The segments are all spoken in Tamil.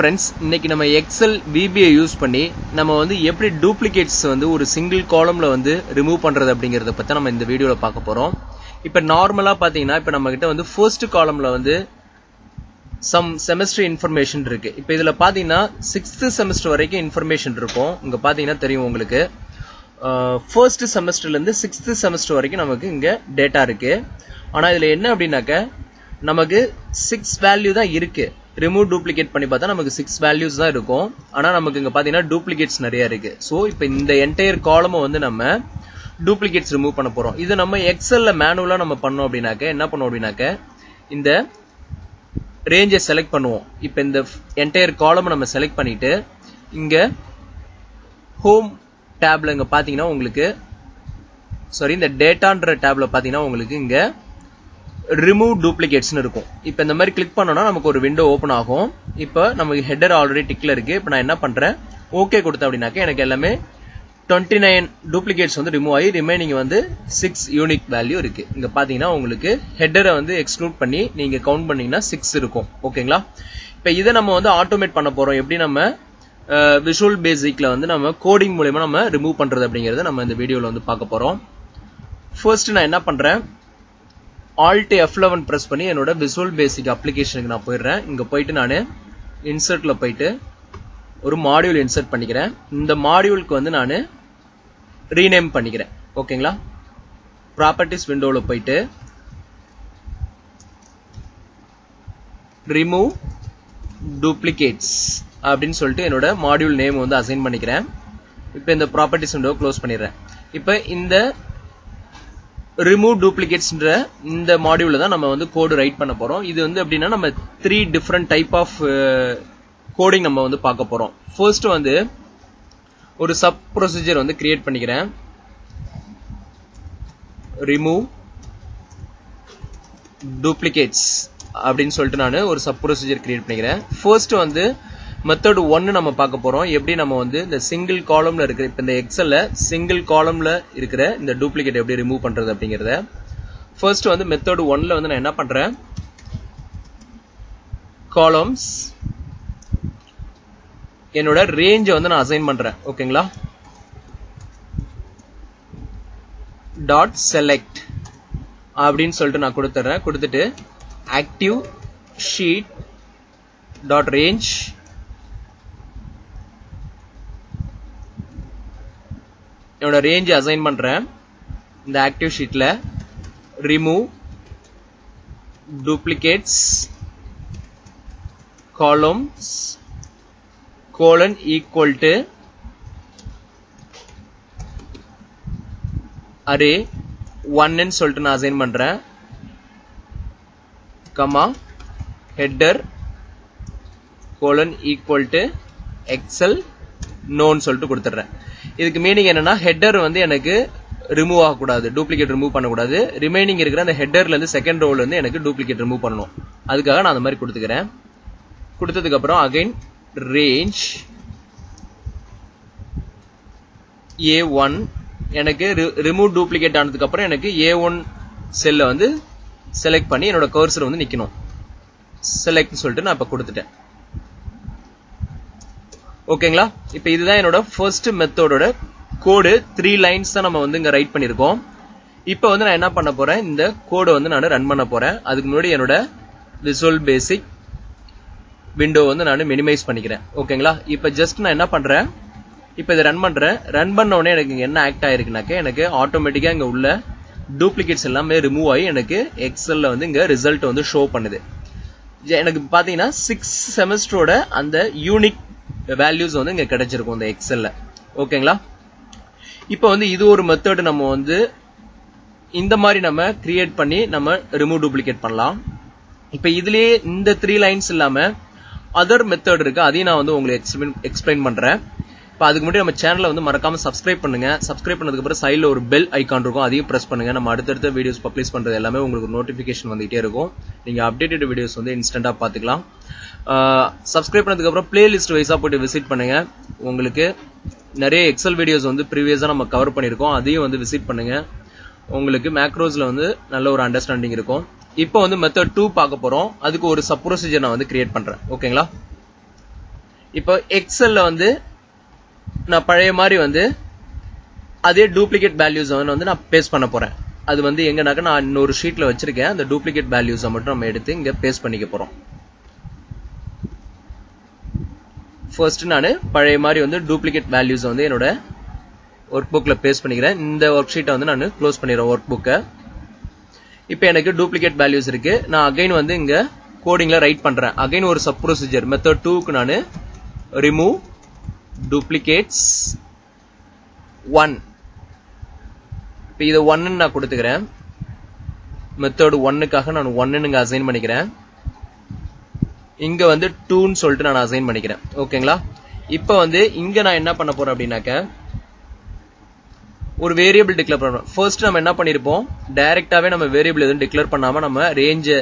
ஃப்ரெண்ட்ஸ் இன்னைக்கு நம்ம எக்ஸல் விபிஐ யூஸ் பண்ணி நம்ம வந்து எப்படி டூப்ளிகேட்ஸ் வந்து ஒரு சிங்கிள் காலம்ல வந்து ரிமூவ் பண்றது அப்படிங்கறத பத்தி நம்ம இந்த வீடியோல பார்க்க போறோம். இப்ப நார்மலா பாத்தீங்கன்னா இப்ப நம்ம கிட்ட வந்து ஃபர்ஸ்ட் காலம்ல வந்து சம் செமஸ்டர் இன்ஃபர்மேஷன் இருக்கு. இப்ப இதுல பாத்தீங்கன்னா சிக்ஸ்த் செமஸ்டர் வரைக்கும் இன்ஃபர்மேஷன் இருக்கும். இங்க பாத்தீங்கன்னா தெரியும் உங்களுக்கு. ஃபர்ஸ்ட் செமஸ்டர்ல இருந்து சிக்ஸ்த் செமஸ்டர் வரைக்கும் நமக்கு இங்க டேட்டா இருக்கு. ஆனா இதுல என்ன அப்படின்னாக்க நமக்கு சிக்ஸ் வேல்யூ தான் இருக்கு. ரிமூவ் டூப்ளிகேட் பண்ணி பார்த்தா நமக்கு சிக்ஸ் வேல்யூஸ் தான் இருக்கும். ஆனால் நமக்கு இங்கே பார்த்தீங்கன்னா டூப்ளிகேட்ஸ் நிறைய இருக்கு. ஸோ இப்போ இந்த என்டையர் காலமை வந்து நம்ம டூப்ளிகேட்ஸ் ரிமூவ் பண்ண போறோம். இது நம்ம எக்ஸல்ல மேனுவலாக நம்ம பண்ணோம் அப்படின்னாக்க என்ன பண்ணுவோம் அப்படின்னாக்க இந்த ரேஞ்சை செலக்ட் பண்ணுவோம். இப்போ இந்த என்டையர் காலம் நம்ம செலக்ட் பண்ணிட்டு இங்க ஹோம் டேப்ல இங்க பாத்தீங்கன்னா உங்களுக்கு சாரி இந்த டேட்டான்ற டேப்ல பாத்தீங்கன்னா உங்களுக்கு இங்க ரிமூவ் டூப்ளிகேட்ஸ்னு இருக்கும். இப்போ இந்த மாதிரி கிளிக் பண்ணோம்னா நமக்கு ஒரு விண்டோ ஓப்பன் ஆகும். இப்போ நமக்கு ஹெட்டர் ஆல்ரெடி டிக்ல இருக்கு. இப்போ நான் என்ன பண்றேன்? ஓகே கொடுத்தேன் அப்படின்னாக்க எனக்கு எல்லாமே டுவெண்ட்டி நைன் டூப்ளிகேட்ஸ் வந்து ரிமூவ் ஆகி ரிமைனிங் வந்து சிக்ஸ் யூனிக் வேல்யூ இருக்கு. இங்க பாத்தீங்கன்னா உங்களுக்கு ஹெட்டரை வந்து எக்ஸ்க்ளூட் பண்ணி நீங்க கவுண்ட் பண்ணீங்கன்னா சிக்ஸ் இருக்கும். ஓகேங்களா இப்போ இதை நம்ம வந்து ஆட்டோமேட் பண்ண போறோம். எப்படி நம்ம விஷுவல் பேசிக்ல வந்து நம்ம கோடிங் மூலயமா நம்ம ரிமூவ் பண்றது அப்படிங்கறத நம்ம இந்த வீடியோல வந்து பார்க்க போறோம். ஃபர்ஸ்ட் நான் என்ன பண்றேன்? ஆல்ட் எஃப் லெவன் ப்ரெஸ் பண்ணி என்னோட விசுவல் பேசிக் அப்ளிகேஷனுக்கு நான் போயிடுறேன். இங்க போயிட்டு நான் இன்சர்ட்ல போயிட்டு ஒரு மாடியூல் இன்சர்ட் பண்ணிக்கிறேன். இந்த மாடியூலுக்கு வந்து நான் ரீநேம் பண்ணிக்கிறேன். ஓகேங்களா? ப்ராப்பர்ட்டிஸ் விண்டோவில் போயிட்டு ரிமூவ் டூப்ளிகேட்ஸ் அப்படின்னு சொல்லிட்டு என்னோட மாடியூல் நேம் வந்து அசைன் பண்ணிக்கிறேன். இப்போ இந்த ப்ராப்பர்ட்டிஸ் விண்டோ க்ளோஸ் பண்ணிடுறேன். இப்போ இந்த ரிமூவ் டூப்ளிகேட்ஸ்ன்ற இந்த மாடியூல தான் நம்ம வந்து கோடு ரைட் பண்ண போறோம். இது வந்து எப்படின்னா நம்ம three different type of coding நம்ம வந்து பார்க்க போறோம். ஃபர்ஸ்ட் வந்து ஒரு சப் ப்ரொசீஜர் வந்து கிரியேட் பண்ணிக்கிறேன். ரிமூவ் டூப்ளிகேட்ஸ் அப்படின்னு சொல்லிட்டு நான் ஒரு சப் ப்ரொசீஜர் கிரியேட் பண்ணிக்கிறேன். ஃபர்ஸ்ட் வந்து மெத்தட் ஒன்னு நம்ம பார்க்க போகிறோம் எப்படி நம்ம வந்து இந்த சிங்கிள் காலம்ல இருக்கிற இப்போ இந்த எக்ஸல்ல சிங்கிள் காலம்ல இருக்கிற இந்த டூப்ளிகேட் எப்படி ரிமூவ் பண்றது அப்படிங்கறத. ஃபர்ஸ்ட் வந்து மெத்தட் ஒன்ல வந்து நான் என்ன பண்றேன்? காலம்ஸ் என்னோட ரேஞ்சை வந்து நான் அசைன் பண்றேன். ஓகேங்களா டாட் செலக்ட் அப்படின்னு சொல்லிட்டு நான் கொடுத்துறேன் கொடுத்துட்டு ஆக்டிவ் ஷீட் டாட் ரேஞ்ச் என்னோட ரேஞ்ச் அசைன் பண்றேன். இந்த active ஷீட்ல remove duplicates columns colon equal to array ஒன்னு சொல்லிட்டு நான் அசைன் பண்றேன். Comma header colon equal to Excel நோன்னு சொல்லிட்டு கொடுத்துட்றேன். இதுக்கு மீனிங் என்னன்னா ஹெட்டர் வந்து எனக்கு ரிமூவ் ஆகக்கூடாது டூப்ளிகேட் ரிமூவ் பண்ணக்கூடாது. ரிமைனிங் இருக்கிற அந்த ஹெட்டர்ல இருந்து செகண்ட் ரோல இருந்து எனக்கு டூப்ளிகேட் ரிமூவ் பண்ணணும். அதுக்காக நான் அந்த மாதிரி கொடுத்துக்கிறேன். கொடுத்ததுக்கு அப்புறம் அகைன் ரேஞ்ச் ஏ ஒன் எனக்கு ரிமூவ் டூப்ளிகேட் ஆனதுக்கு அப்புறம் எனக்கு ஏ ஒன் செல்லை வந்து செலக்ட் பண்ணி என்னோட கர்சர் வந்து நிக்கணும். செலக்ட் சொல்லிட்டு நான் இப்ப கொடுத்துட்டேன். ஓகேங்களா? இப்போ இதுதான் என்னோட ஃபர்ஸ்ட் மெத்தடோட கோடு த்ரீ லைன்ஸ் தான் நம்ம வந்து இங்கே ரைட் பண்ணியிருக்கோம் இப்போ வந்து நான் என்ன பண்ண போறேன்? இந்த கோடை வந்து நான் ரன் பண்ண போறேன். அதுக்கு முன்னாடி என்னோட விசுவல் பேசிக் விண்டோ வந்து நான் மினிமைஸ் பண்ணிக்கிறேன். ஓகேங்களா? இப்போ ஜஸ்ட் நான் என்ன பண்றேன்? இப்போ இதை ரன் பண்றேன். ரன் பண்ண உடனே எனக்கு இங்கே என்ன ஆக்ட் ஆயிருக்குனாக்க எனக்கு ஆட்டோமேட்டிக்காக இங்கே உள்ள டூப்ளிகேட்ஸ் எல்லாமே ரிமூவ் ஆகி எனக்கு எக்ஸல்ல வந்து இங்கே ரிசல்ட் வந்து ஷோ பண்ணுது. எனக்கு பாத்தீங்கன்னா சிக்ஸ் செமஸ்டரோட அந்த யூனிக் வேல்யூஸ் வந்து இங்க கிடைச்சிருக்கும் இந்த எக்ஸல்ல ஓகேங்களா இப்போ வந்து இது ஒரு மெத்தட் நம்ம வந்து இந்த மாதிரி நம்ம கிரியேட் பண்ணி நம்ம ரிமூவ் டூப்ளிகேட் பண்ணலாம். இப்போ இதுலயே இந்த த்ரீ லைன்ஸ் இல்லாம அதர் மெத்தட் இருக்கு. அதையும் நான் வந்து உங்களுக்கு எக்ஸ்பிளைன் எக்ஸ்பிளைன் பண்றேன். இப்போ அதுக்கு முன்னாடி நம்ம சேனலை வந்து மறக்காம சப்ஸ்கிரைப் பண்ணுங்க. சப்ஸ்கிரைப் பண்ணதுக்கு அப்புறம் சைடில் ஒரு பெல் ஐக்கான் இருக்கும். அதையும் ப்ரெஸ் பண்ணுங்க. நம்ம அடுத்தடுத்த வீடியோஸ் பப்ளிஷ் பண்ணுறது எல்லாமே உங்களுக்கு நோட்டிஃபிகேஷன் வந்துகிட்டே இருக்கும். நீங்கள் அப்டேட்டட் வீடியோஸ் வந்து இன்ஸ்டண்டாக பார்த்துக்கலாம் சப்ஸ்கிரைப் பண்ணதுக்கப்புறம் பிளேலிஸ்ட் வைஸாக போய்ட்டு விசிட் பண்ணுங்க. உங்களுக்கு நிறைய எக்ஸல் வீடியோஸ் வந்து ப்ரீவியஸாக நம்ம கவர் பண்ணியிருக்கோம். அதையும் வந்து விசிட் பண்ணுங்க. உங்களுக்கு மேக்ரோஸில் வந்து நல்ல ஒரு அண்டர்ஸ்டாண்டிங் இருக்கும். இப்போ வந்து மெத்தட் டூ பார்க்க போகிறோம் அதுக்கு ஒரு சப் ப்ரொசீஜர் நான் வந்து கிரியேட் பண்ணுறேன் ஓகேங்களா இப்போ எக்ஸல்ல வந்து நான் பழைய மாதிரி வந்து அதே டூப்ளிகேட் வேல்யூஸ் வந்து நான் பேஸ்ட் பண்ண போறேன். அது வந்து எங்கனாக்க நான் இன்னொரு ஷீட்ல வச்சிருக்கேன். அந்த டூப்ளிகேட் வேல்யூஸை மட்டும் நம்ம எடுத்து இங்க பேஸ்ட் பண்ணிக்க போறோம். ஃபர்ஸ்ட் நான் பழைய மாதிரி வந்து டூப்ளிகேட் வேல்யூஸ் வந்து என்னோட ஒர்க் புக்கில் பேஸ்ட் பண்ணிக்கிறேன். இந்த ஒர்க் ஷீட்டை வந்து நான் க்ளோஸ் பண்ணிடுறேன் ஒர்க் புக்கை இப்போ எனக்கு டூப்ளிகேட் வேல்யூஸ் இருக்கு. நான் அகைன் வந்து இங்கே கோடிங்கில் ரைட் பண்ணுறேன் அகைன் ஒரு சப் ப்ரொசீஜர் மெத்தட் டூக்கு நான் ரிமூவ் டூப்ளிகேட்ஸ் ஒன் இப்போ இதை ஒன்றுன்னு நான் கொடுத்துக்கிறேன். மெத்தட் ஒன்னுக்காக நான் ஒன்றுன்னு இங்கே அசைன் பண்ணிக்கிறேன். இங்க வந்து டூன்னு சொல்லிட்டு நான் அசைன் பண்ணிக்கிறேன். ஓகேங்களா இப்போ வந்து இங்க நான் என்ன பண்ண போறேன் அப்படின்னாக்க ஒரு வேரியபிள் டிக்ளேர் பண்ணணும் ஃபர்ஸ்ட் நம்ம என்ன பண்ணிருப்போம்? டைரக்டாவே நம்ம வேரியபிள் எதுவும் டிக்ளேர் பண்ணாம நம்ம ரேஞ்சை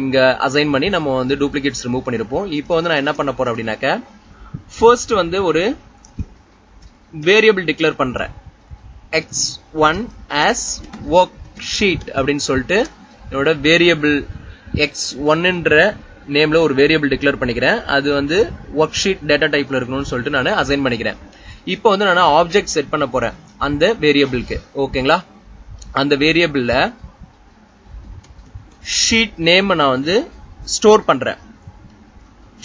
இங்க அசைன் பண்ணி நம்ம வந்து டூப்ளிகேட்ஸ் ரிமூவ் பண்ணிருப்போம். இப்போ வந்து நான் என்ன பண்ண போறேன் அப்படின்னாக்க ஃபர்ஸ்ட் வந்து ஒரு வேரியபிள் டிக்ளேர் பண்றேன் X one as worksheet அப்படின்னு சொல்லிட்டு என்னோட வேரியபிள் எக்ஸ் ஒன்னுன்ற நேம்ல ஒரு வேரியபிள் டிக்ளேர் பண்ணிக்கிறேன். அது வந்து ஒர்க் ஷீட் டேட்டா டைப்ல இருக்கணும்னு சொல்லிட்டு நான் அசைன் பண்ணிக்கிறேன். இப்போ வந்து நான் ஆப்ஜெக்ட் செட் பண்ண போறேன் அந்த வேரியபிளுக்கு ஓகேங்களா அந்த வேரியபிள்ல ஷீட் நேம் நான் வந்து ஸ்டோர் பண்றேன்.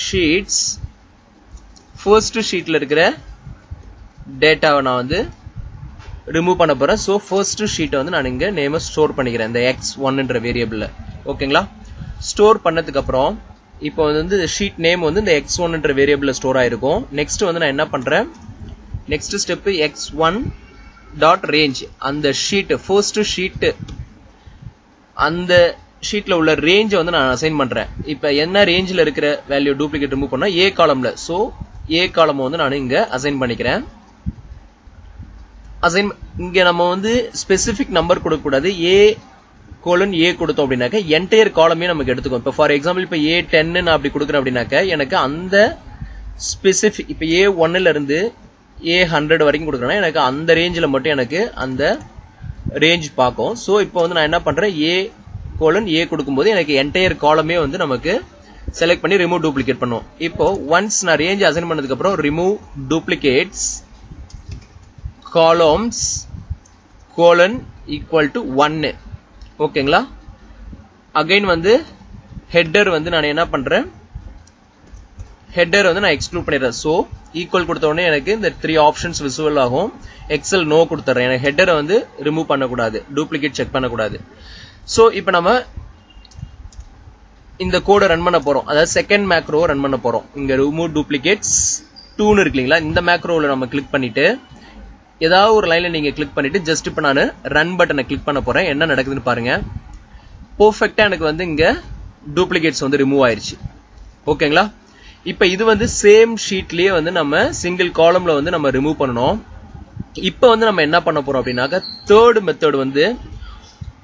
ஷீட்ஸ் ஃபர்ஸ்ட் ஷீட்டில் இருக்கிற டேட்டாவை நான் வந்து ரிமூவ் பண்ண போகிறேன் ஸோ ஃபர்ஸ்ட் ஷீட்டை வந்து நான் இங்கே நேமை ஸ்டோர் பண்ணிக்கிறேன். இந்த எக்ஸ் ஒன்னுன்ற வேரியபிளில் ஓகேங்களா ஸ்டோர் பண்ணதுக்கப்புறம் இப்போ வந்து இந்த ஷீட் நேம் வந்து இந்த எக்ஸ் ஒன்னுன்ற வேரியபிளில் ஸ்டோர் ஆகிருக்கும் நெக்ஸ்ட் வந்து நான் என்ன பண்ணுறேன் next step X one dot range அந்த ஷீட்டு ஃபர்ஸ்ட் ஷீட்டு அந்த ஷீட்டில் உள்ள ரேஞ்சை வந்து நான் அசைன் பண்ணுறேன் இப்போ என்ன ரேஞ்சில் இருக்கிற வேல்யூ டூப்ளிகேட் ரிமூவ் பண்ணால் ஏ காலமில் ஸோ ஏ காலம் வந்து நான் இங்க அசைன் பண்ணிக்கிறேன். அசைன் இங்க நம்ம வந்து ஸ்பெசிபிக் நம்பர் கொடுக்க கூடாது ஏ கோலன் ஏ கொடுத்தோம் அப்படின்னாக்க என்டையர் காலமே நமக்கு எடுத்துக்கும். இப்போ ஃபார் எக்ஸாம்பிள் இப்போ ஏ டென்னு நான் அப்படி கொடுக்குறேன் அப்படின்னாக்க எனக்கு அந்த ஸ்பெசிபிக் இப்போ ஏ ஒன்னுல இருந்து ஏ ஹண்ட்ரட் வரைக்கும் கொடுக்குறேன்னா எனக்கு அந்த ரேஞ்சில் மட்டும் எனக்கு அந்த ரேஞ்ச் பார்க்கும். ஸோ இப்போ வந்து நான் என்ன பண்றேன்? ஏ கோலன் ஏ கொடுக்கும்போது எனக்கு என்டையர் காலமே வந்து நமக்கு செலக்ட் பண்ணி ரிமூவ் டூப்ளிகேட் பண்ணுவோம். இப்போ ஒன்ஸ் நான் ரேஞ்ச் அசைன் பண்ணதுக்கு அப்புறம் remove duplicates columns colon equal to ஒன்னு ஓகேங்களா அகைன் வந்து ஹெட்டர் வந்து நான் என்ன பண்றேன்? ஹெட்டர் வந்து நான் எக்ஸ்க்ளூட் பண்ணிடுறேன். ஸோ ஈக்குவல் கொடுத்த உடனே எனக்கு இந்த த்ரீ ஆப்ஷன்ஸ் விசுவல் ஆகும். எக்ஸல் நோ கொடுத்துறேன் எனக்கு ஹெட்டரை வந்து ரிமூவ் பண்ணக்கூடாது. டூப்ளிகேட் செக் பண்ணக்கூடாது. ஸோ இப்போ நம்ம இந்த கோடை ரன் பண்ண போறோம். அதாவது செகண்ட் மேக்ரோ ரன் பண்ண போறோம். இங்க ரிமூவ் டூப்ளிகேட்ஸ் டூன்னு இருக்கு இல்லைங்களா இந்த மேக்ரோவில் நம்ம கிளிக் பண்ணிட்டு ஏதாவது ஒரு லைன்ல நீங்க கிளிக் பண்ணிட்டு ஜஸ்ட் இப்போ நான் ரன் பட்டனை கிளிக் பண்ண போறேன். என்ன நடக்குதுன்னு பாருங்க. பர்ஃபெக்டா எனக்கு வந்து இங்க டூப்ளிகேட்ஸ் வந்து ரிமூவ் ஆயிருச்சு. ஓகேங்களா இப்போ இது வந்து சேம் ஷீட்லயே வந்து நம்ம சிங்கிள் காலம்ல வந்து நம்ம ரிமூவ் பண்ணணும். இப்போ வந்து நம்ம என்ன பண்ண போறோம் அப்படின்னாக்க தேர்ட் மெத்தட் வந்து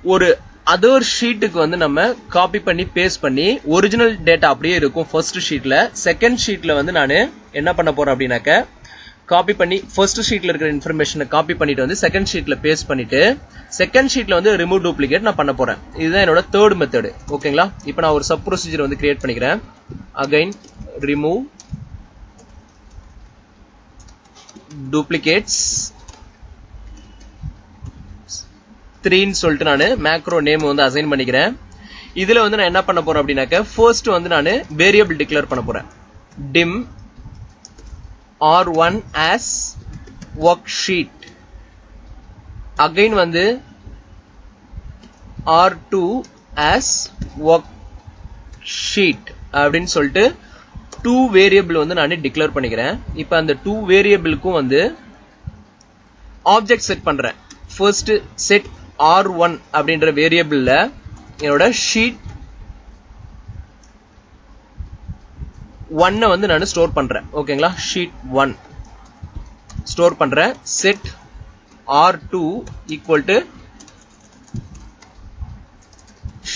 ஒரு அது ஒரு ஷீட்டுக்கு வந்து நம்ம காப்பி பண்ணி பேஸ்ட் பண்ணி ஒரிஜினல் டேட்டா அப்படியே இருக்கும் ஃபர்ஸ்ட் ஷீட்ல செகண்ட் ஷீட்ல வந்து நான் என்ன பண்ண போறேன் அப்படின்னாக்க காப்பி பண்ணி ஃபர்ஸ்ட் ஷீட்ல இருக்கிற இன்ஃபர்மேஷனை காப்பி பண்ணிட்டு வந்து செகண்ட் ஷீட்ல பேஸ்ட் பண்ணிட்டு செகண்ட் ஷீட்ல வந்து ரிமூவ் டூப்ளிகேட் நான் பண்ண போறேன். இதுதான் என்னோட தேர்ட் மெத்தடு ஓகேங்களா இப்போ நான் ஒரு சப் ப்ரொசீஜர் வந்து கிரியேட் பண்ணிக்கிறேன். அகைன் ரிமூவ் டூப்ளிகேட்ஸ் த்ரீன்னு சொல்லிட்டு நான் மேக்ரோ நேம் வந்து அசைன் பண்ணிக்கிறேன். இதுல வந்து நான் என்ன பண்ண போறேன் அப்படின்னாக்க ஃபர்ஸ்ட் வந்து நான் வேரியபிள் டிக்ளேர் பண்ண போறேன். dim r1 as worksheet. Again வந்து r2 as worksheet அப்படின்னு சொல்லிட்டு டூ வேரியபிள் வந்து நான் டிக்ளேர் பண்ணிக்கிறேன். இப்போ அந்த டூ வேரியபிளுக்கும் வந்து ஆப்ஜெக்ட் செட் பண்றேன். ஃபர்ஸ்ட் செட் ஆர் ஒன் அப்படின்ற வேரியபிள்ல என்னோட ஷீட் ஒன்னை வந்து நான் ஸ்டோர் பண்றேன். ஓகேங்களா ஷீட் ஒன் ஸ்டோர் பண்றேன். Set R two equal to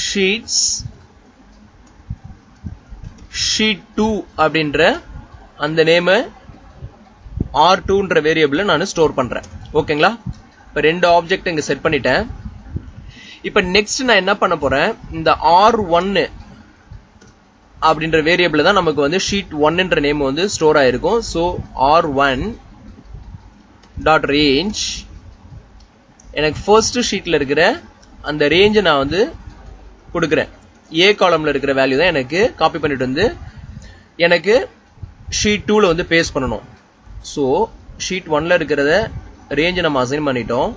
sheets sheet two அப்படின்ற அந்த நேம ஆர் டூன்ற வேரியபிள் நான் ஸ்டோர் பண்றேன். ஓகேங்களா இப்போ ரெண்டு ஆப்ஜெக்ட் இங்க செட் பண்ணிட்டேன். இப்போ நெக்ஸ்ட் நான் என்ன பண்ண போறேன்? இந்த ஆர் ஒன்னு அப்படின்ற வேரியபிள் தான் நமக்கு வந்து ஷீட் ஒன்ன்ற நேம் வந்து ஸ்டோர் ஆயிருக்கும். So R one dot range எனக்கு ஃபர்ஸ்ட் ஷீட்ல இருக்கிற அந்த ரேஞ்சை நான் வந்து கொடுக்குறேன். ஏ காலம்ல இருக்கிற வேல்யூ தான் எனக்கு காப்பி பண்ணிட்டு வந்து எனக்கு ஷீட் டூல வந்து பேஸ்ட் பண்ணணும். ஸோ ஷீட் ஒன்ல இருக்கிறத ரேஞ்சை நம்ம அசைன் பண்ணிட்டோம்.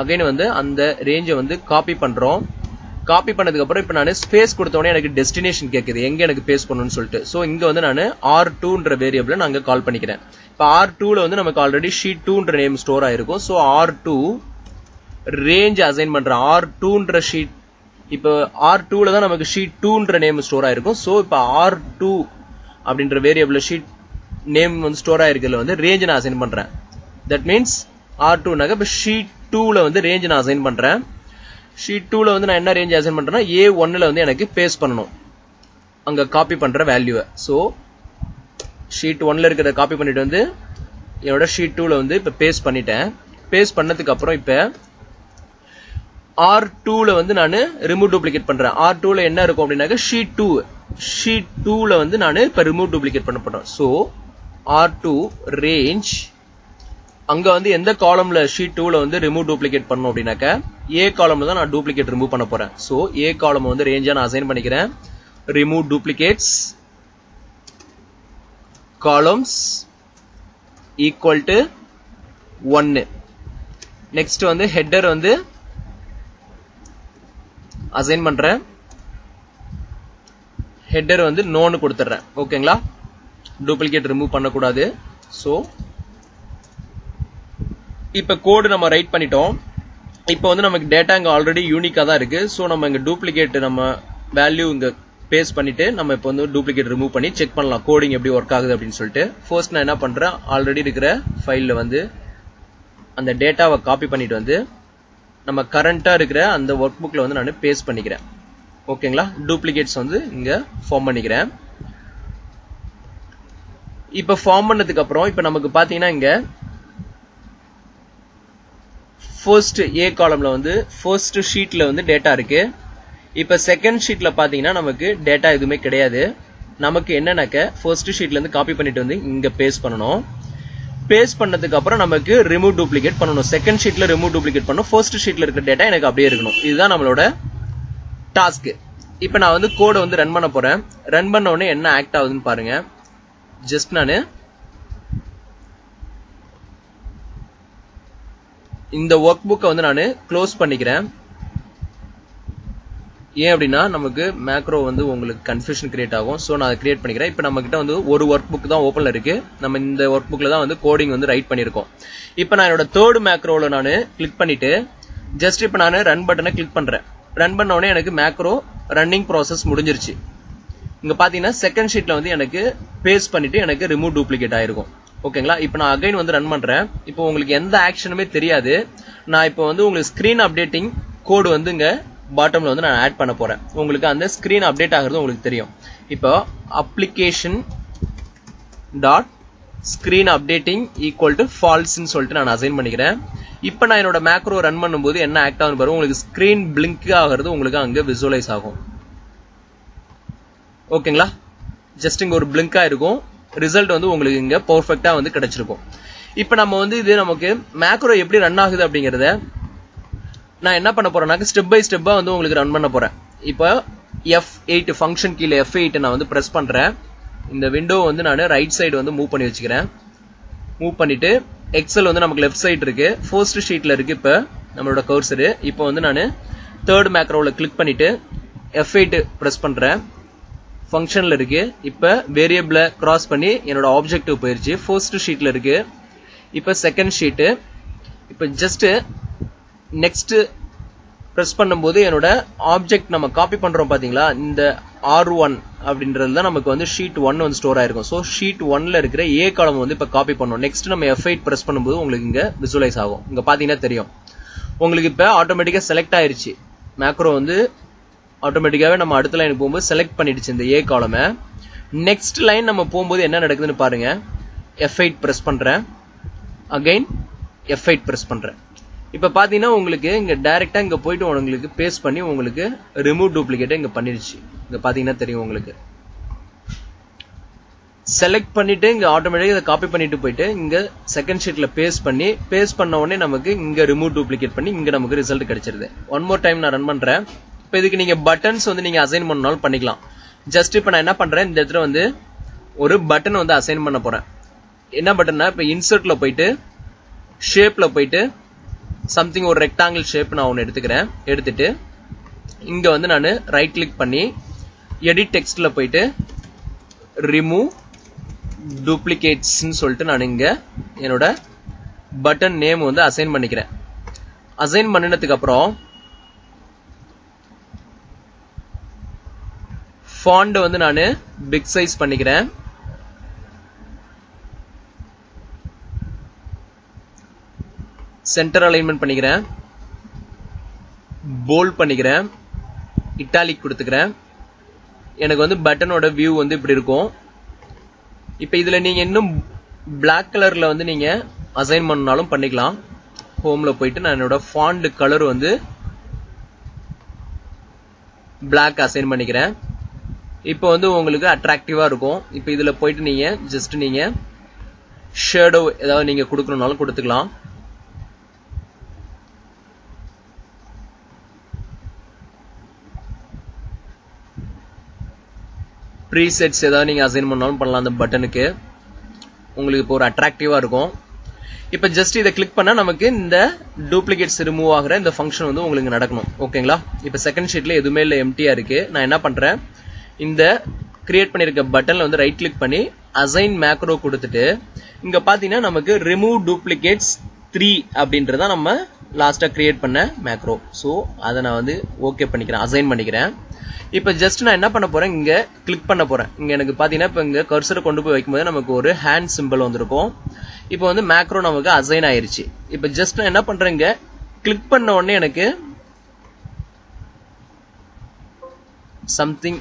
அகைன் வந்து அந்த ரேஞ்சை வந்து காப்பி பண்றோம். காப்பி பண்ணதுக்கு அப்புறம் இப்போ நான் ஸ்பேஸ் கொடுத்தோடனே எனக்கு டெஸ்டினேஷன் கேட்குது எங்க எனக்கு பேஸ் பண்ணணும்னு சொல்லிட்டு. ஸோ இங்க வந்து நான் ஆர் டூன்ற வேரியபிள நான் அங்க கால் பண்ணிக்கிறேன். இப்போ ஆர் டூல வந்து நமக்கு ஆல்ரெடி ஷீட் டூன்ற நேம் ஸ்டோர் ஆயிருக்கும். So R two range assign பண்றேன் ஆர் டூன்ற ஷீட் இப்போ ஆர் டூல தான் நமக்கு ஷீட் டூன்ற நேம் ஸ்டோர் ஆயிருக்கும். ஸோ இப்போ ஆர் டூ அப்படின்ற வேரியபிள் ஷீட் நேம் வந்து ஸ்டோர் ஆயிருக்கிறதுல வந்து ரேஞ்ச் நான் அசைன் பண்றேன். தட் மீன்ஸ் ஆர் டூனாக்க இப்போ ஷீட் டூல வந்து ரேஞ்ச் நான் அசைன் பண்றேன். ஷீட் டூல வந்து நான் என்ன ரேஞ்ச் அசைன் பண்றேன்னா ஏ ஒன்னுல வந்து எனக்கு பேஸ்ட் பண்ணணும். அங்க காப்பி பண்ற வேல்யூவை ஸோ ஷீட் ஒன்ல இருக்கிறத காப்பி பண்ணிட்டு வந்து என்னோட ஷீட் டூல வந்து இப்ப பேஸ்ட் பண்ணிட்டேன். பேஸ்ட் பண்ணதுக்கு அப்புறம் இப்ப ஆர் டூல வந்து நான் ரிமூவ் டூப்ளிகேட் பண்றேன். ஆர் டூல என்ன இருக்கும் அப்படின்னாக்க ஷீட் டூ ஷீட் டூல வந்து நான் இப்ப ரிமூவ் டூப்ளிகேட் பண்ண போறேன். ஸோ ஆர் டூ ரேஞ்ச் அங்க வந்து எந்த காலம்ல ஷீட் டூல வந்து ரிமூவ் டூப்ளிகேட் பண்ணணும் அப்படின்னாக்க ஏ காலம்ல தான் நான் டூப்ளிகேட் ரிமூவ் பண்ண போறேன். ஸோ ஏ காலம் வந்து ரேஞ்சா நான் அசைன் பண்ணிக்கிறேன். Remove duplicates columns equal to ஒன்னு நெக்ஸ்ட் வந்து ஹெட்டர் வந்து அசைன் பண்றேன். ஹெட்டர் வந்து நோன்னு கொடுத்துட்றேன். ஓகேங்களா டூப்ளிகேட் ரிமூவ் பண்ணக்கூடாது. ஸோ இப்போ கோடு நம்ம ரைட் பண்ணிட்டோம். இப்போ வந்து நமக்கு டேட்டா இங்கே ஆல்ரெடி யூனிக்காக தான் இருக்கு. ஸோ நம்ம இங்கே டூப்ளிகேட் நம்ம வேல்யூ இங்கே பேஸ்ட் பண்ணிட்டு நம்ம இப்போ வந்து டூப்ளிகேட் ரிமூவ் பண்ணி செக் பண்ணலாம். கோடிங் எப்படி ஒர்க் ஆகுது அப்படின்னு சொல்லிட்டு. ஃபர்ஸ்ட் நான் என்ன பண்றேன்? ஆல்ரெடி இருக்கிற ஃபைலில் வந்து அந்த டேட்டாவை காப்பி பண்ணிட்டு வந்து நம்ம கரண்டா இருக்கிற அந்த ஒர்க் புக்ல வந்து நான் பேஸ்ட் பண்ணிக்கிறேன். ஓகேங்களா டூப்ளிகேட்ஸ் வந்து இங்க ஃபார்ம் பண்ணிக்கிறேன். இப்ப ஃபார்ம் பண்ணதுக்கு அப்புறம் இப்ப நமக்கு பாத்தீங்கன்னா இங்க ஃபர்ஸ்ட் ஏ காலம்ல வந்து ஃபர்ஸ்ட் ஷீட்ல வந்து டேட்டா இருக்கு. இப்போ செகண்ட் ஷீட்ல பாத்தீங்கன்னா நமக்கு டேட்டா எதுவுமே கிடையாது. நமக்கு என்னன்னாக்க ஃபர்ஸ்ட் ஷீட்ல இருந்து காப்பி பண்ணிட்டு வந்து இங்க பேஸ்ட் பண்ணணும். பேஸ்ட் பண்ணதுக்கு அப்புறம் நமக்கு ரிமூவ் டூப்ளிகேட் பண்ணணும். செகண்ட் ஷீட்ல ரிமூவ் டூப்ளிகேட் பண்ணணும். ஃபர்ஸ்ட் ஷீட்ல இருக்க டேட்டா எனக்கு அப்படியே இருக்கணும். இதுதான் நம்மளோட டாஸ்க் இப்போ நான் வந்து கோடை வந்து ரன் பண்ண போறேன். ரன் பண்ண உடனே என்ன ஆக்ட் ஆகுதுன்னு பாருங்க. ஜஸ்ட் நான் இந்த ஒர்க் புக்கை வந்து நான் க்ளோஸ் பண்ணிக்கிறேன். ஏன் அப்படின்னா நமக்கு மேக்ரோ வந்து உங்களுக்கு கன்ஃபியூஷன் கிரியேட் ஆகும். ஸோ நான் அதை கிரியேட் பண்ணிக்கிறேன். இப்போ நம்ம கிட்ட வந்து ஒரு ஒர்க் புக் தான் ஓப்பனில் இருக்கு. நம்ம இந்த ஒர்க் புக்கில் தான் வந்து கோடிங் வந்து ரைட் பண்ணியிருக்கோம். இப்போ நான் என்னோட தேர்ட் மேக்ரோவில் நான் கிளிக் பண்ணிட்டு ஜஸ்ட் இப்போ நான் ரன் பட்டனை கிளிக் பண்ணுறேன் ரன் பண்ண உடனே எனக்கு மேக்ரோ ரன்னிங் ப்ராசஸ் முடிஞ்சிருச்சு. இங்க பாத்தீங்கன்னா செகண்ட் ஷீட்ல வந்து எனக்கு பேஸ்ட் பண்ணிட்டு எனக்கு ரிமூவ் டூப்ளிகேட் ஆயிருக்கும். ஓகேங்களா? இப்போ நான் அகைன் வந்து ரன் பண்றேன். இப்போ உங்களுக்கு எந்த ஆக்ஷனுமே தெரியாது. நான் இப்போ வந்து உங்களுக்கு ஸ்கிரீன் அப்டேட்டிங் கோடு வந்து இங்க பாட்டம்ல வந்து நான் ஆட் பண்ண போறேன். உங்களுக்கு அந்த ஸ்கிரீன் அப்டேட் ஆகிறது உங்களுக்கு தெரியும். இப்போ application dot screen updating equal to ஃபால்ஸ்ன்னு சொல்லிட்டு நான் அசைன் பண்ணிக்கிறேன். இப்போ நான் என்னோட மேக்ரோ ரன் பண்ணும்போது என்ன ஆக்ட் ஆகும் பாருங்க. உங்களுக்கு ஸ்கிரீன் பிளிங்க் ஆகிறது உங்களுக்கு அங்கே விசுவலைஸ் ஆகும். ஓகேங்களா? ஜஸ்ட் இங்க ஒரு பிளிங்காக இருக்கும். ரிசல்ட் வந்து உங்களுக்கு இங்க பர்ஃபெக்டா வந்து கிடைச்சிருக்கும். இப்போ நம்ம வந்து இது நமக்கு மேக்ரோ எப்படி ரன் ஆகுது அப்படிங்கறத நான் என்ன பண்ண போறேன்னாக்க ஸ்டெப் பை ஸ்டெப்பா வந்து உங்களுக்கு ரன் பண்ண போறேன். இப்போ எஃப் எயிட் ஃபங்க்ஷன் கீழே எஃப் எயிட் நான் வந்து பிரஸ் பண்றேன். இந்த விண்டோ வந்து நான் ரைட் சைடு வந்து மூவ் பண்ணி வச்சுக்கிறேன். மூவ் பண்ணிட்டு எக்ஸல் வந்து நமக்கு லெஃப்ட் சைடு இருக்கு. ஃபர்ஸ்ட் ஷீட்ல இருக்கு இப்போ நம்மளோட கர்சரு இப்போ வந்து நான் தேர்ட் மேக்ரோவில் கிளிக் பண்ணிட்டு எஃப் எயிட் ப்ரெஸ் பண்றேன். ஃபங்க்ஷனில் இருக்கு. இப்போ வேரியபிளை கிராஸ் பண்ணி என்னோட ஆப்ஜெக்டிவ் போயிருச்சு. ஃபர்ஸ்ட் ஷீட்ல இருக்கு. இப்போ செகண்ட் ஷீட்டு இப்போ ஜஸ்ட்டு நெக்ஸ்ட் ப்ரெஸ் பண்ணும்போது என்னோட ஆப்ஜெக்ட் நம்ம காப்பி பண்றோம் பாத்தீங்களா? இந்த ஆர் ஒன் அப்படின்றது தான் நமக்கு வந்து ஷீட் ஒன் வந்து ஸ்டோர் ஆயிருக்கும். ஸோ ஷீட் ஒன்ல இருக்கிற ஏ காலம் வந்து இப்போ காப்பி பண்ணோம். நெக்ஸ்ட் நம்ம எஃப் எயிட் ப்ரெஸ் பண்ணும்போது உங்களுக்கு இங்க விசுவலைஸ் ஆகும். இங்க பாத்தீங்கன்னா தெரியும். உங்களுக்கு இப்போ ஆட்டோமேட்டிக்கா செலக்ட் ஆயிருச்சு. மேக்ரோ வந்து ஆட்டோமேட்டிக்காவே நம்ம அடுத்த லைன் போகும்போது செலக்ட் பண்ணிடுச்சு இந்த ஏ காலமை நெக்ஸ்ட் லைன் நம்ம போகும்போது என்ன நடக்குதுன்னு பாருங்க. எஃப் எயிட் ப்ரெஸ் பண்றேன். அகைன் எஃப் எயிட் ப்ரெஸ் பண்றேன். இப்ப பாத்தீங்கன்னா உங்களுக்கு இங்க டைரக்டா இங்க போயிட்டு உங்களுக்கு பேஸ்ட் பண்ணி உங்களுக்கு ரிமூவ் டூப்ளிகேட்டை இங்க பண்ணிடுச்சு. இங்க பாத்தீங்கன்னா தெரியும் உங்களுக்கு. செலக்ட் பண்ணிட்டு இங்க ஆட்டோமேட்டிக்கா இதை காப்பி பண்ணிட்டு போயிட்டு இங்க செகண்ட் ஷீட்ல பேஸ்ட் பண்ணி பேஸ்ட் பண்ண உடனே நமக்கு இங்க ரிமூவ் டூப்ளிகேட் பண்ணி இங்க நமக்கு ரிசல்ட் கிடைச்சிருது. ஒன் மோர் டைம் நான் ரன் பண்றேன். இப்போ இதுக்கு நீங்க பட்டன்ஸ் வந்து நீங்க அசைன் பண்ணாலும் பண்ணிக்கலாம். ஜஸ்ட் இப்போ நான் என்ன பண்றேன் இந்த இடத்துல வந்து ஒரு பட்டன் வந்து அசைன் பண்ண போறேன். என்ன பட்டன்னா இப்போ இன்சர்ட்ல போயிட்டு ஷேப்ல போயிட்டு சம்திங் ஒரு ரெக்டாங்கிள் ஷேப் நான் ஒன்று எடுத்துக்கிறேன். எடுத்துட்டு இங்க வந்து நான் ரைட் கிளிக் பண்ணி எடிட் டெக்ஸ்ட்ல போயிட்டு ரிமூவ் டூப்ளிகேட்ஸ்ன்னு சொல்லிட்டு நான் இங்க என்னோட பட்டன் நேம் வந்து அசைன் பண்ணிக்கிறேன். அசைன் பண்ணினதுக்கு ஃபாண்ட் வந்து நான் பிக் சைஸ் பண்ணிக்கிறேன். சென்டர் அலைன்மெண்ட் பண்ணிக்கிறேன். போல்ட் பண்ணிக்கிறேன். இட்டாலிக் கொடுத்துக்கிறேன். எனக்கு வந்து பட்டனோட வியூ வந்து இப்படி இருக்கும். இப்போ இதில் நீங்கள் இன்னும் பிளாக் கலரில் வந்து நீங்கள் அசைன் பண்ணாலும் பண்ணிக்கலாம். ஹோமில் போயிட்டு நான் என்னோட ஃபாண்டு கலர் வந்து பிளாக் அசைன் பண்ணிக்கிறேன். இப்போ வந்து உங்களுக்கு அட்ராக்டிவா இருக்கும். இப்போ இதுல போயிட்டு நீங்க ஜஸ்ட் நீங்க ஷேடோ ஏதாவது நீங்க கொடுக்கணும்னாலும் கொடுத்துக்கலாம். ப்ரீசெட்ஸ் ஏதாவது நீங்க அசைன் பண்ணாலும் பண்ணலாம் அந்த பட்டனுக்கு உங்களுக்கு இப்போ ஒரு அட்ராக்டிவா இருக்கும். இப்போ ஜஸ்ட் இதை கிளிக் பண்ணா நமக்கு இந்த டூப்ளிகேட்ஸ் ரிமூவ் ஆகிற இந்த ஃபங்க்ஷன் வந்து உங்களுக்கு நடக்கணும். ஓகேங்களா இப்போ செகண்ட் ஷீட்ல எதுவுமே இல்லை எம்டியா இருக்கு. நான் என்ன பண்றேன்? இந்த கிரியேட் பண்ணிருக்க பட்டன்ல வந்து ரைட் கிளிக் பண்ணி அசைன் மேக்ரோ கொடுத்துட்டு இங்க பாத்தீங்கன்னா நமக்கு ரிமூவ் டூப்ளிகேட்ஸ் த்ரீ அப்படின்றத நம்ம லாஸ்டா கிரியேட் பண்ண மேக்ரோ ஸோ அதை நான் வந்து ஓகே பண்ணிக்கிறேன் அசைன் பண்ணிக்கிறேன். இப்போ ஜஸ்ட் நான் என்ன பண்ண போறேன்? இங்க கிளிக் பண்ண போறேன். இங்க எனக்கு பாத்தீங்கன்னா இப்போ இங்க கர்சரை கொண்டு போய் வைக்கும்போது நமக்கு ஒரு ஹேண்ட் சிம்பிள் வந்திருக்கும். இப்போ வந்து மேக்ரோ நமக்கு அசைன் ஆயிருச்சு. இப்போ ஜஸ்ட் நான் என்ன பண்றேன் இங்க? கிளிக் பண்ண உடனே எனக்கு சம்திங்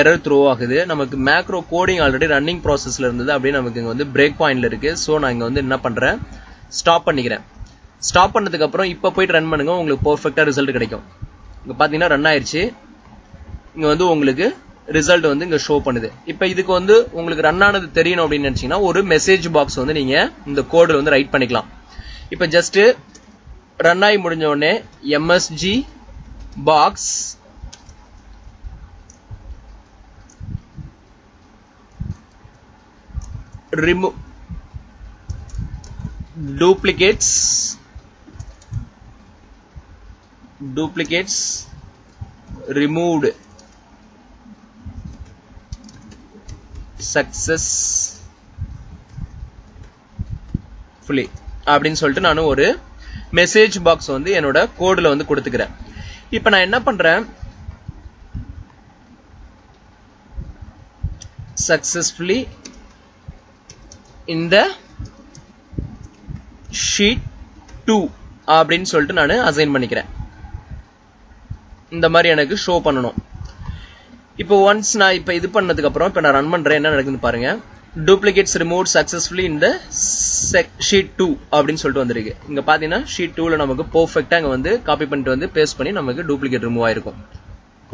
எரர் த்ரோ ஆகுது. நமக்கு மேக்ரோ கோடிங் ஆல்ரெடி ரன்னிங் ப்ராசஸில் இருந்தது அப்படியே நமக்கு இங்கே வந்து பிரேக் பாயிண்ட்ல இருக்கு. ஸோ நான் இங்கே வந்து என்ன பண்ணுறேன் ஸ்டாப் பண்ணிக்கிறேன். ஸ்டாப் பண்ணதுக்கப்புறம் இப்போ போயிட்டு ரன் பண்ணுங்க. உங்களுக்கு பர்ஃபெக்டாக ரிசல்ட் கிடைக்கும். இங்கே பார்த்தீங்கன்னா ரன் ஆயிடுச்சு இங்கே வந்து உங்களுக்கு ரிசல்ட் வந்து இங்கே ஷோ பண்ணுது. இப்போ இதுக்கு வந்து உங்களுக்கு ரன் ஆனது தெரியணும் அப்படின்னு நினச்சிங்கன்னா ஒரு மெசேஜ் பாக்ஸ் வந்து நீங்கள் இந்த கோடில் வந்து ரைட் பண்ணிக்கலாம். இப்போ ஜஸ்ட்டு ரன் ஆகி முடிஞ்ச உடனே MSG box remove duplicates duplicates removed. Success. Fully. அப்படின்னு சொல்லிட்டு நான் ஒரு மெசேஜ் பாக்ஸ் வந்து என்னோட கோடில் வந்து கொடுத்துக்கிறேன். இப்போ நான் என்ன பண்ணுறேன் சக்ஸஸ்ஃபுல்லி சக்சஸ்ஃபுல்லி இந்த ஷீட் டூ அப்படின்னு சொல்லிட்டு நான் அசைன் பண்ணிக்கிறேன். இந்த மாதிரி எனக்கு ஷோ பண்ணணும். இப்போ ஒன்ஸ் நான் இப்போ இது பண்ணதுக்கப்புறம் இப்போ நான் ரன் பண்ணுறேன் என்ன நடக்குதுன்னு பாருங்க. டூப்ளிகேட்ஸ் ரிமூவ் சக்ஸஸ்ஃபுல்லி இந்த ஷீட் டூ அப்படின்னு சொல்லிட்டு வந்திருக்கு. இங்கே பார்த்தீங்கன்னா ஷீட் டூவில் நமக்கு பெர்ஃபெக்டா இங்க வந்து காப்பி பண்ணிட்டு வந்து பேஸ்ட் பண்ணி நமக்கு டூப்ளிகேட் ரிமூவ் ஆயிருக்கும்.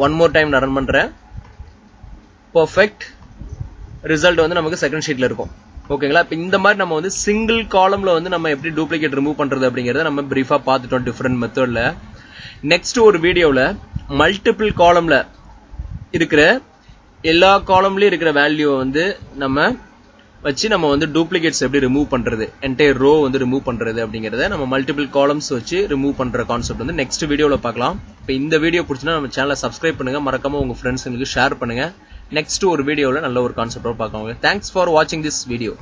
ஒன் மோர் டைம் நான் ரன் பண்ணுறேன் பர்ஃபெக்ட் ரிசல்ட் வந்து நமக்கு செகண்ட் ஷீட்டில் இருக்கும். ஓகேங்களா? இப்போ இந்த மாதிரி நம்ம வந்து சிங்கிள் காலம்ல வந்து நம்ம எப்படி டூப்ளிகேட் ரிமூவ் பண்றது அப்படிங்கறத நம்ம பிரீஃபா பார்த்துட்டோம் டிஃப்ரெண்ட் மெத்தட்ல நெக்ஸ்ட் ஒரு வீடியோல மல்டிபிள் காலம்ல இருக்கிற எல்லா காலம்லயும் இருக்கிற வேல்யூவை வந்து நம்ம வச்சு நம்ம வந்து டூப்ளிகேட்ஸ் எப்படி ரிமூவ் பண்றது என்டையர் ரோ வந்து ரிமூவ் பண்றது அப்படிங்கறத நம்ம மல்டிபிள் காலம்ஸ் வச்சு ரிமூவ் பண்ற கான்செப்ட் வந்து நெக்ஸ்ட் வீடியோல பார்க்கலாம். இப்போ இந்த வீடியோ பிடிச்சினா நம்ம சேனலை சப்ஸ்கிரைப் பண்ணுங்க. மறக்காம உங்க ஃப்ரெண்ட்ஸுங்களுக்கு ஷேர் பண்ணுங்க. நெக்ஸ்ட் ஒரு வீடியோல நல்ல ஒரு கான்செப்டோட பார்க்கவங்க தேங்க்ஸ் ஃபார் வாட்சிங் திஸ் வீடியோ